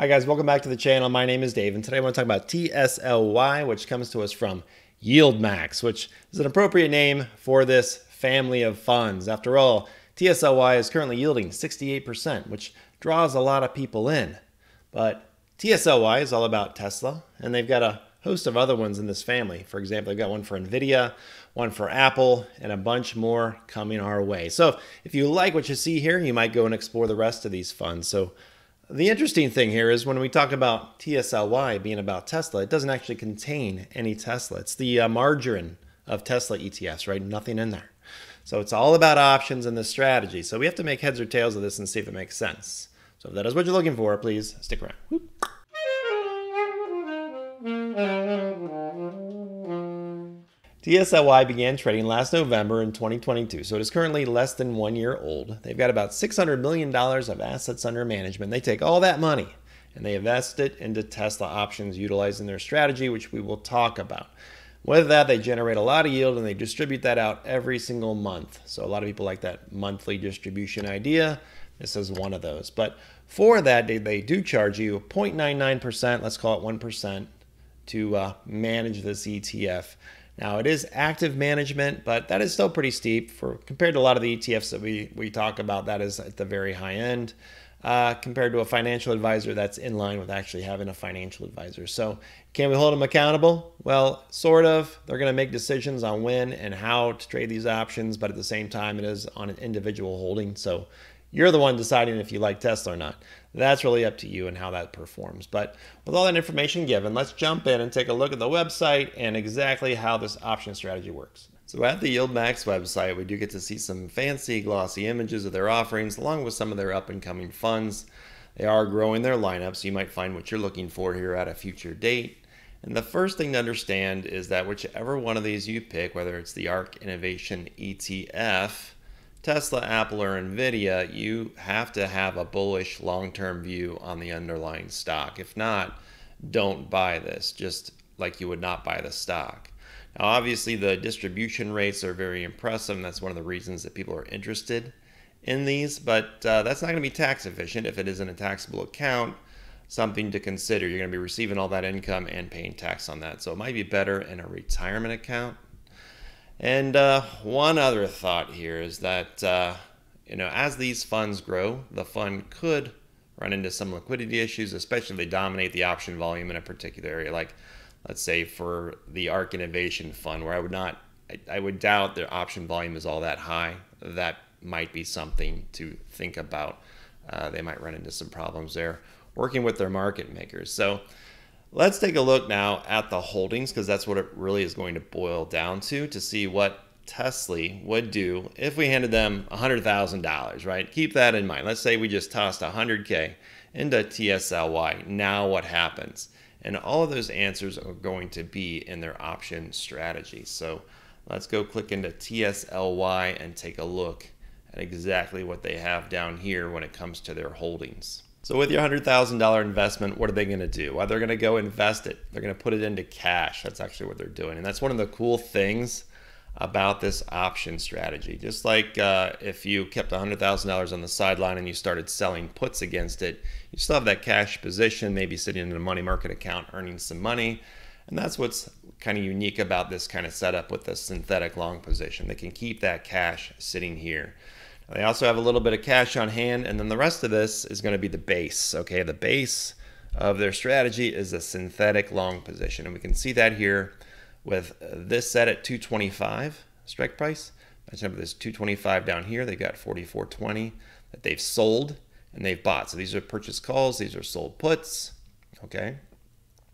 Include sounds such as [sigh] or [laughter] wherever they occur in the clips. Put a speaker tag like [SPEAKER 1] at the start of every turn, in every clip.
[SPEAKER 1] Hi guys, welcome back to the channel. My name is Dave and today I want to talk about TSLY, which comes to us from YieldMax, which is an appropriate name for this family of funds. After all, TSLY is currently yielding 68%, which draws a lot of people in. But TSLY is all about Tesla, and they've got a host of other ones in this family. For example, they've got one for NVIDIA, one for Apple, and a bunch more coming our way. So if you like what you see here, you might go and explore the rest of these funds. So the interesting thing here is when we talk about TSLY being about Tesla, it doesn't actually contain any Tesla. It's the uh, margarine of Tesla ETFs, right? Nothing in there. So it's all about options and the strategy. So we have to make heads or tails of this and see if it makes sense. So if that is what you're looking for, please stick around. TSLY began trading last November in 2022, so it is currently less than one year old. They've got about $600 million of assets under management. They take all that money and they invest it into Tesla options utilizing their strategy, which we will talk about. With that, they generate a lot of yield and they distribute that out every single month. So a lot of people like that monthly distribution idea. This is one of those. But for that, they, they do charge you 0.99%, let's call it 1%, to uh, manage this ETF. Now it is active management, but that is still pretty steep for compared to a lot of the ETFs that we, we talk about. That is at the very high end uh, compared to a financial advisor that's in line with actually having a financial advisor. So can we hold them accountable? Well, sort of. They're going to make decisions on when and how to trade these options, but at the same time, it is on an individual holding. So you're the one deciding if you like Tesla or not. That's really up to you and how that performs. But with all that information given, let's jump in and take a look at the website and exactly how this option strategy works. So at the YieldMax website, we do get to see some fancy glossy images of their offerings along with some of their up and coming funds. They are growing their lineup, so you might find what you're looking for here at a future date. And the first thing to understand is that whichever one of these you pick, whether it's the ARK Innovation ETF, Tesla, Apple, or Nvidia, you have to have a bullish long term view on the underlying stock. If not, don't buy this, just like you would not buy the stock. Now, obviously, the distribution rates are very impressive, and that's one of the reasons that people are interested in these, but uh, that's not going to be tax efficient if it isn't a taxable account. Something to consider. You're going to be receiving all that income and paying tax on that. So it might be better in a retirement account and uh, one other thought here is that, uh, you know, as these funds grow, the fund could run into some liquidity issues, especially if they dominate the option volume in a particular area. Like, let's say for the ARK Innovation Fund, where I would not, I, I would doubt their option volume is all that high. That might be something to think about. Uh, they might run into some problems there working with their market makers. So, Let's take a look now at the holdings because that's what it really is going to boil down to to see what Tesla would do if we handed them $100,000, right? Keep that in mind. Let's say we just tossed 100K into TSLY. Now what happens? And all of those answers are going to be in their option strategy. So let's go click into TSLY and take a look at exactly what they have down here when it comes to their holdings. So with your $100,000 investment, what are they going to do? Well, they're going to go invest it. They're going to put it into cash. That's actually what they're doing. And that's one of the cool things about this option strategy. Just like uh, if you kept $100,000 on the sideline and you started selling puts against it, you still have that cash position, maybe sitting in a money market account earning some money. And that's what's kind of unique about this kind of setup with the synthetic long position. They can keep that cash sitting here. They also have a little bit of cash on hand, and then the rest of this is going to be the base. Okay, the base of their strategy is a synthetic long position, and we can see that here with uh, this set at 225 strike price. Let's remember this 225 down here. They got 44.20 that they've sold and they've bought. So these are purchase calls. These are sold puts. Okay.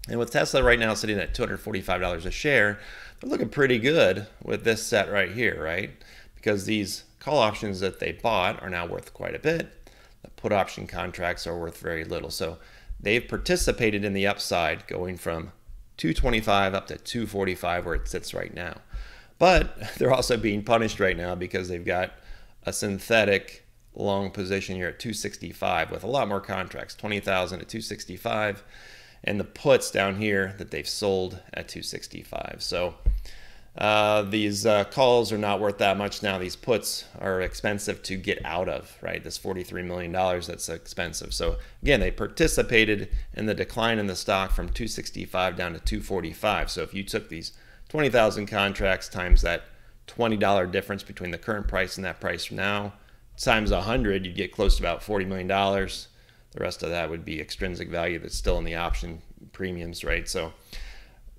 [SPEAKER 1] And with Tesla right now sitting at $245 a share, they're looking pretty good with this set right here, right? Because these Call options that they bought are now worth quite a bit. The put option contracts are worth very little. So they've participated in the upside going from 225 up to 245 where it sits right now. But [laughs] they're also being punished right now because they've got a synthetic long position here at 265 with a lot more contracts, 20,000 at 265 and the puts down here that they've sold at 265. So uh, these uh, calls are not worth that much now. These puts are expensive to get out of, right? This $43 million, that's expensive. So again, they participated in the decline in the stock from 265 down to 245. So if you took these 20,000 contracts times that $20 difference between the current price and that price now, times 100, you'd get close to about $40 million. The rest of that would be extrinsic value that's still in the option premiums, right? So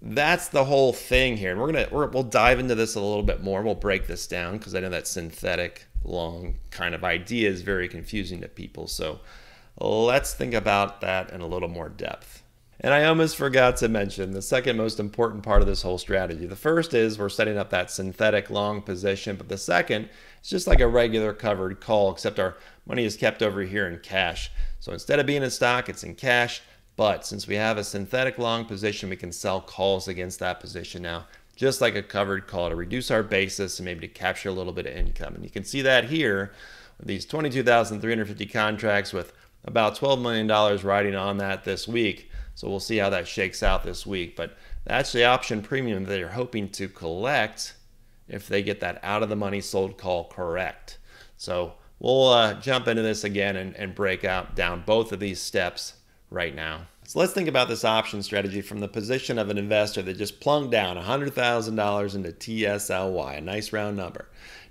[SPEAKER 1] that's the whole thing here. And we're gonna we will dive into this a little bit more. We'll break this down because I know that synthetic long kind of idea is very confusing to people. So let's think about that in a little more depth. And I almost forgot to mention the second most important part of this whole strategy. The first is we're setting up that synthetic long position, but the second is just like a regular covered call, except our money is kept over here in cash. So instead of being in stock, it's in cash. But since we have a synthetic long position, we can sell calls against that position now, just like a covered call to reduce our basis and maybe to capture a little bit of income. And you can see that here these 22,350 contracts with about $12 million riding on that this week. So we'll see how that shakes out this week. But that's the option premium that they're hoping to collect if they get that out of the money sold call correct. So we'll uh, jump into this again and, and break out down both of these steps right now. So let's think about this option strategy from the position of an investor that just plunked down $100,000 into TSLY, a nice round number.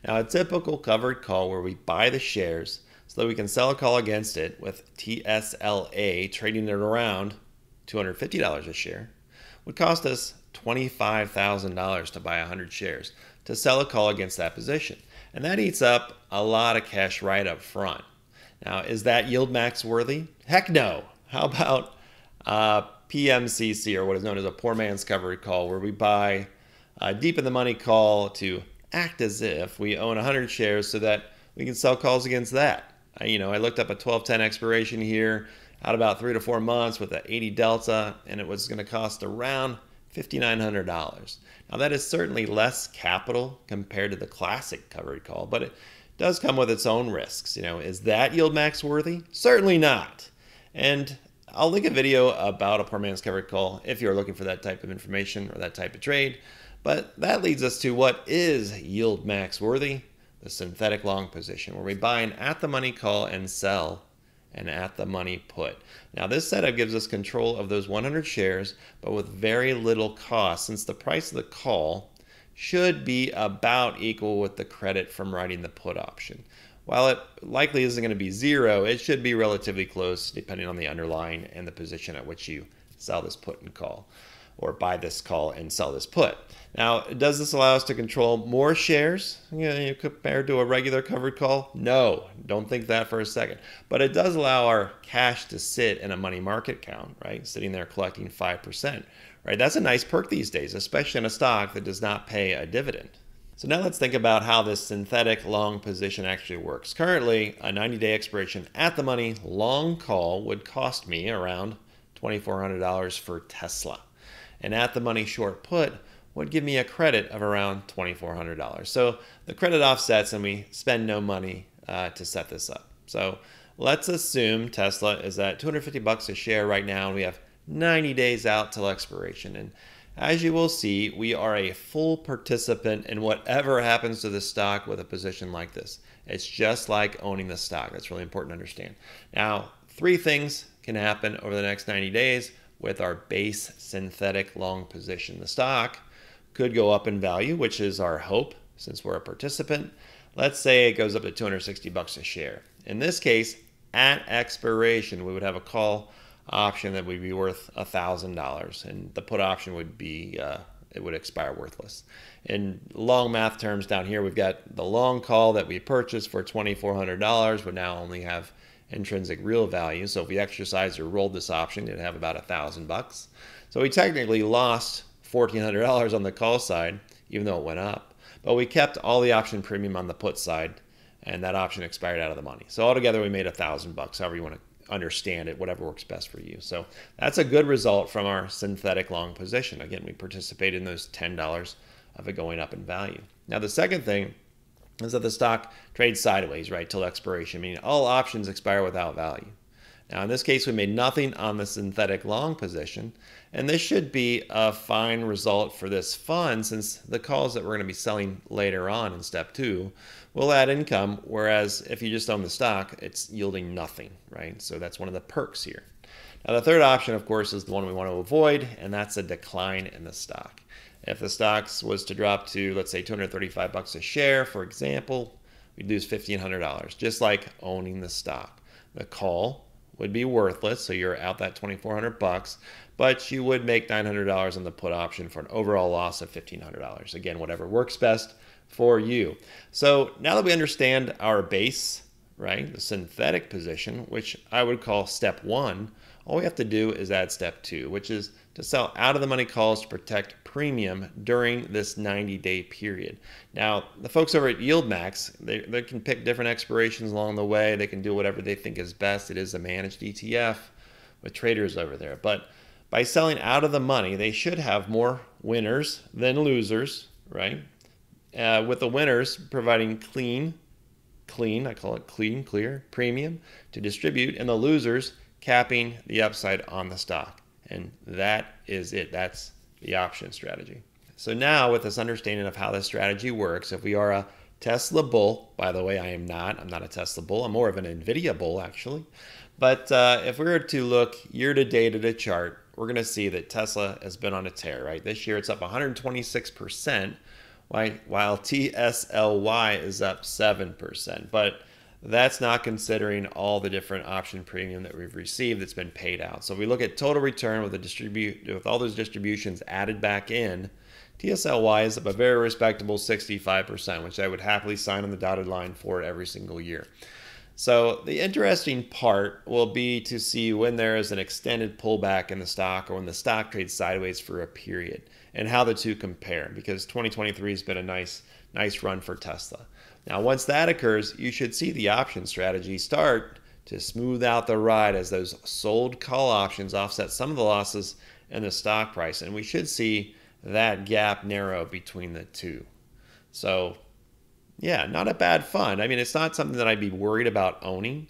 [SPEAKER 1] Now, a typical covered call where we buy the shares so that we can sell a call against it with TSLA trading it around $250 a share would cost us $25,000 to buy 100 shares to sell a call against that position. And that eats up a lot of cash right up front. Now, is that YieldMax worthy? Heck no. How about uh, PMCC, or what is known as a poor man's covered call, where we buy a deep in the money call to act as if we own 100 shares so that we can sell calls against that. I, you know, I looked up a 1210 expiration here out about three to four months with an 80 delta, and it was going to cost around $5,900. Now, that is certainly less capital compared to the classic covered call, but it does come with its own risks. You know, is that YieldMax worthy? Certainly not. And I'll link a video about a poor man's covered call if you're looking for that type of information or that type of trade. But that leads us to what is YieldMax worthy? The synthetic long position, where we buy an at the money call and sell an at the money put. Now, this setup gives us control of those 100 shares, but with very little cost, since the price of the call should be about equal with the credit from writing the put option. While it likely isn't going to be zero, it should be relatively close depending on the underlying and the position at which you sell this put and call or buy this call and sell this put. Now, does this allow us to control more shares you know, compared to a regular covered call? No, don't think that for a second. But it does allow our cash to sit in a money market account, right? Sitting there collecting 5%, right? That's a nice perk these days, especially in a stock that does not pay a dividend. So now let's think about how this synthetic long position actually works. Currently, a 90-day expiration at the money long call would cost me around $2,400 for Tesla. And at the money short put would give me a credit of around $2,400. So the credit offsets and we spend no money uh, to set this up. So let's assume Tesla is at 250 bucks a share right now and we have 90 days out till expiration. And as you will see, we are a full participant in whatever happens to the stock with a position like this. It's just like owning the stock. That's really important to understand. Now, three things can happen over the next 90 days with our base synthetic long position. The stock could go up in value, which is our hope since we're a participant. Let's say it goes up to 260 bucks a share. In this case, at expiration, we would have a call option that would be worth a thousand dollars, and the put option would be uh, it would expire worthless. In long math terms, down here we've got the long call that we purchased for twenty four hundred dollars would now only have intrinsic real value. So if we exercised or rolled this option, it'd have about a thousand bucks. So we technically lost fourteen hundred dollars on the call side, even though it went up. But we kept all the option premium on the put side, and that option expired out of the money. So altogether, we made a thousand bucks, however you want to understand it, whatever works best for you. So that's a good result from our synthetic long position. Again, we participate in those $10 of it going up in value. Now, the second thing is that the stock trades sideways, right, till expiration, meaning all options expire without value. Now, in this case, we made nothing on the synthetic long position, and this should be a fine result for this fund since the calls that we're going to be selling later on in step two will add income, whereas if you just own the stock, it's yielding nothing, right? So that's one of the perks here. Now, the third option, of course, is the one we want to avoid, and that's a decline in the stock. If the stocks was to drop to, let's say, 235 bucks a share, for example, we'd lose $1,500, just like owning the stock. The call would be worthless, so you're out that 2,400 bucks, but you would make $900 on the put option for an overall loss of $1,500. Again, whatever works best for you. So now that we understand our base, right, the synthetic position, which I would call step one, all we have to do is add step two, which is to sell out of the money calls to protect premium during this 90 day period. Now, the folks over at YieldMax, they, they can pick different expirations along the way. They can do whatever they think is best. It is a managed ETF with traders over there. But by selling out of the money, they should have more winners than losers, right? Uh, with the winners providing clean, clean, I call it clean, clear, premium to distribute, and the losers capping the upside on the stock. And that is it. That's the option strategy. So now with this understanding of how this strategy works, if we are a Tesla bull, by the way, I am not. I'm not a Tesla bull. I'm more of an NVIDIA bull, actually. But uh, if we were to look year to date at a chart, we're going to see that Tesla has been on a tear, right? This year it's up 126%, while TSLY is up 7%. But that's not considering all the different option premium that we've received that's been paid out. So if we look at total return with the distribute with all those distributions added back in, TSLY is up a very respectable 65%, which I would happily sign on the dotted line for every single year. So the interesting part will be to see when there is an extended pullback in the stock or when the stock trades sideways for a period and how the two compare because 2023 has been a nice nice run for Tesla. Now, once that occurs, you should see the option strategy start to smooth out the ride as those sold call options offset some of the losses in the stock price. And we should see that gap narrow between the two. So, yeah, not a bad fund. I mean, it's not something that I'd be worried about owning.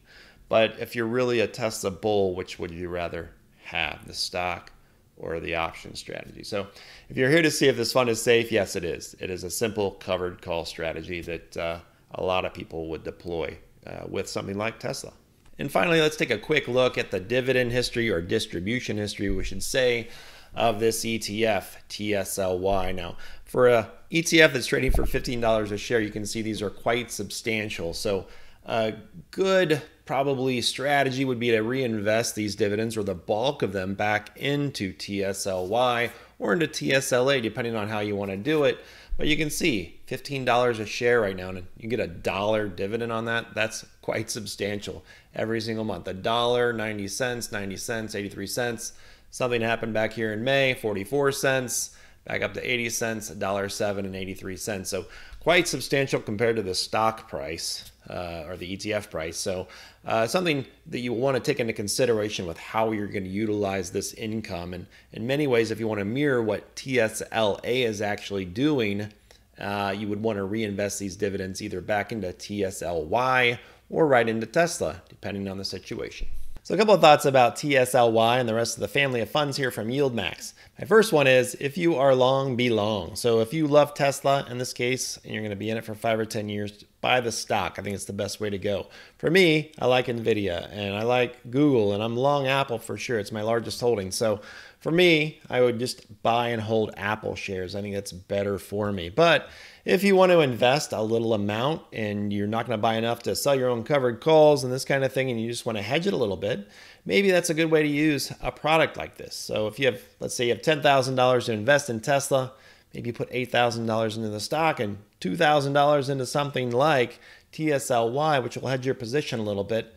[SPEAKER 1] But if you're really a Tesla bull, which would you rather have, the stock or the option strategy. So if you're here to see if this fund is safe, yes, it is. It is a simple covered call strategy that uh, a lot of people would deploy uh, with something like Tesla. And finally, let's take a quick look at the dividend history or distribution history, we should say, of this ETF, TSLY. Now, for a ETF that's trading for $15 a share, you can see these are quite substantial. So a good probably strategy would be to reinvest these dividends or the bulk of them back into TSLY or into TSLA, depending on how you want to do it. But you can see $15 a share right now, and you get a dollar dividend on that. That's quite substantial every single month. A dollar, 90 cents, 90 cents, 83 cents. Something happened back here in May, 44 cents, back up to 80 cents, a dollar seven and 83 cents. So quite substantial compared to the stock price uh, or the ETF price. So uh, something that you want to take into consideration with how you're going to utilize this income. And in many ways, if you want to mirror what TSLA is actually doing, uh, you would want to reinvest these dividends either back into TSLY or right into Tesla, depending on the situation. So a couple of thoughts about TSLY and the rest of the family of funds here from YieldMax. My first one is if you are long, be long. So if you love Tesla in this case, and you're going to be in it for five or 10 years, buy the stock. I think it's the best way to go. For me, I like NVIDIA and I like Google and I'm long Apple for sure. It's my largest holding. So for me, I would just buy and hold Apple shares. I think that's better for me. But if you want to invest a little amount and you're not going to buy enough to sell your own covered calls and this kind of thing, and you just want to hedge it a little bit, maybe that's a good way to use a product like this. So if you have, let's say you have $10,000 to invest in Tesla, maybe you put $8,000 into the stock and $2,000 into something like TSLY, which will hedge your position a little bit.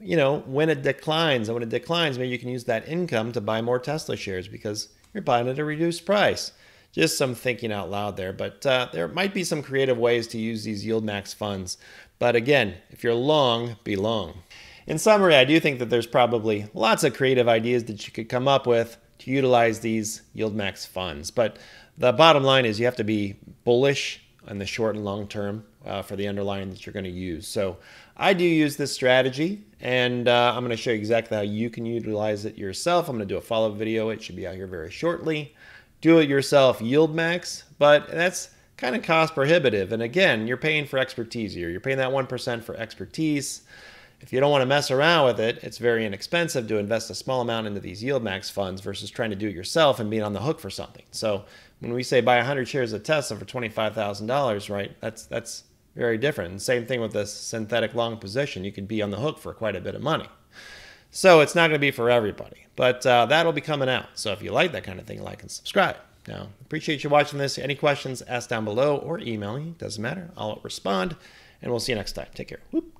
[SPEAKER 1] You know, when it declines, and when it declines, maybe you can use that income to buy more Tesla shares because you're buying at a reduced price. Just some thinking out loud there, but uh, there might be some creative ways to use these YieldMax funds. But again, if you're long, be long. In summary, I do think that there's probably lots of creative ideas that you could come up with to utilize these YieldMax funds. But the bottom line is you have to be bullish on the short and long term uh, for the underlying that you're going to use. So I do use this strategy, and uh, I'm going to show you exactly how you can utilize it yourself. I'm going to do a follow up video. It should be out here very shortly. Do it yourself YieldMax, but that's kind of cost prohibitive. And again, you're paying for expertise here. You're paying that 1% for expertise. If you don't want to mess around with it, it's very inexpensive to invest a small amount into these YieldMax funds versus trying to do it yourself and being on the hook for something. So when we say buy 100 shares of Tesla for $25,000, right? That's that's very different. Same thing with this synthetic long position. You could be on the hook for quite a bit of money. So it's not going to be for everybody, but uh, that'll be coming out. So if you like that kind of thing, like and subscribe. Now, appreciate you watching this. Any questions, ask down below or email me. Doesn't matter. I'll respond, and we'll see you next time. Take care. Whoop.